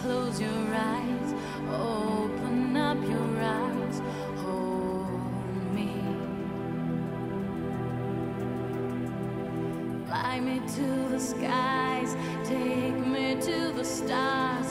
close your eyes, open up your eyes, hold me. Fly me to the skies, take me to the stars.